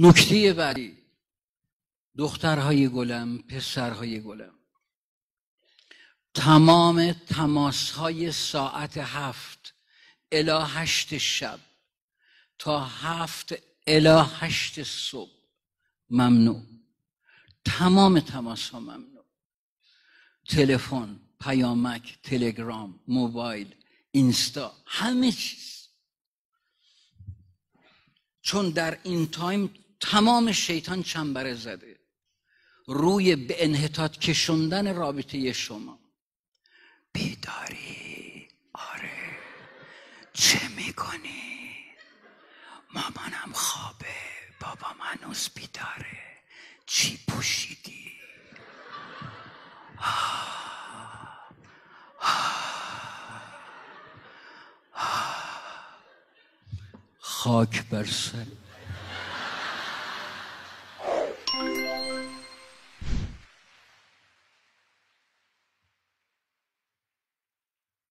نکته بعدی. دخترهای گلم پسرهای گلم. تمام تماس های ساعت هفت الا هشت شب تا هفت الا هشت صبح ممنوع. تمام تماس ها ممنوع. تلفن پیامک تلگرام موبایل اینستا همه چیز. چون در این تایم تمام شیطان چنبره زده. روی به انحطاط کشوندن رابطه شما. بیداری؟ آره. چه می‌کنی؟ مامانم خوابه. بابا هنوز بیداره. چی پوشیدی؟ خاک بر سر.